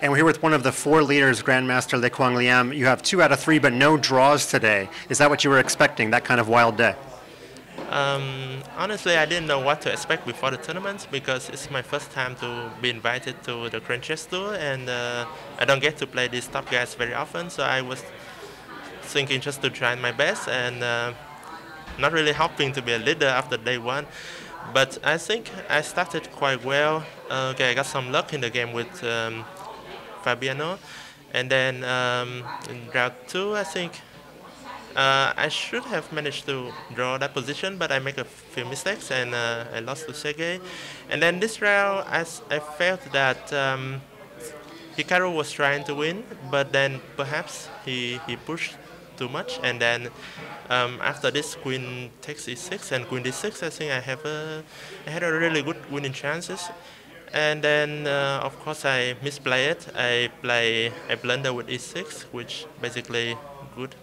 And we're here with one of the four leaders, Grandmaster Le Quang Liem. You have two out of three, but no draws today. Is that what you were expecting, that kind of wild day? Um, honestly, I didn't know what to expect before the tournament because it's my first time to be invited to the Grand Chess Tour, and uh, I don't get to play these top guys very often. So I was thinking just to try my best and uh, not really hoping to be a leader after day one. But I think I started quite well. Uh, okay, I got some luck in the game with um, Fabiano, and then um, in round two, I think uh, I should have managed to draw that position, but I make a few mistakes and uh, I lost to Sergey. And then this round, I, I felt that um, Hikaru was trying to win, but then perhaps he, he pushed too much. And then um, after this, queen takes e6 and queen d6, I think I have a, I had a really good winning chances. And then, uh, of course, I misplay it. I play I blunder with e6, which basically good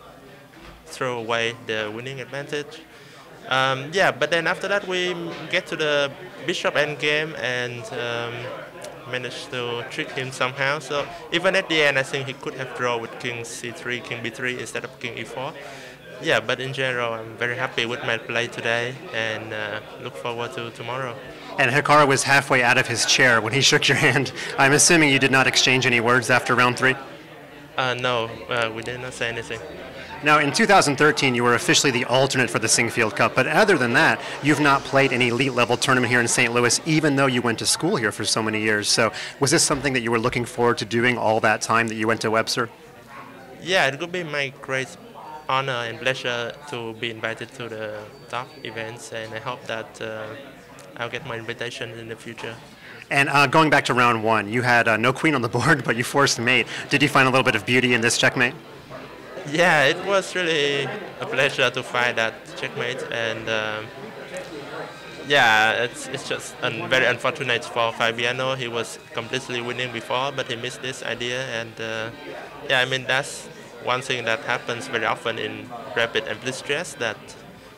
throw away the winning advantage. Um, yeah, but then after that we get to the bishop endgame and um, managed to trick him somehow. So even at the end, I think he could have drawn with king c3, king b3 instead of king e4. Yeah, but in general, I'm very happy with my play today and uh, look forward to tomorrow. And Hikaru was halfway out of his chair when he shook your hand. I'm assuming you did not exchange any words after round three? Uh, no, uh, we did not say anything. Now, in 2013, you were officially the alternate for the Sinquefield Cup, but other than that, you've not played an elite level tournament here in St. Louis, even though you went to school here for so many years. So, was this something that you were looking forward to doing all that time that you went to Webster? Yeah, it would be my great honor and pleasure to be invited to the top events, and I hope that uh, I'll get my invitation in the future. And uh, going back to round one, you had uh, no queen on the board, but you forced mate. Did you find a little bit of beauty in this checkmate? Yeah, it was really a pleasure to find that checkmate, and um, yeah, it's it's just un very unfortunate for Fabiano. He was completely winning before, but he missed this idea, and uh, yeah, I mean that's one thing that happens very often in rapid and blitz chess. That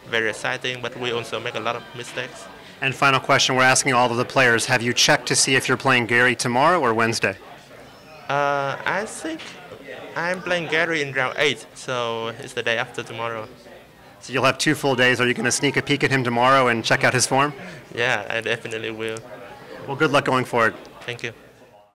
very exciting, but we also make a lot of mistakes. And final question, we're asking all of the players: Have you checked to see if you're playing Gary tomorrow or Wednesday? Uh, I think I'm playing Gary in round 8, so it's the day after tomorrow. So you'll have two full days. Are you going to sneak a peek at him tomorrow and check out his form? Yeah, I definitely will. Well, good luck going forward. Thank you.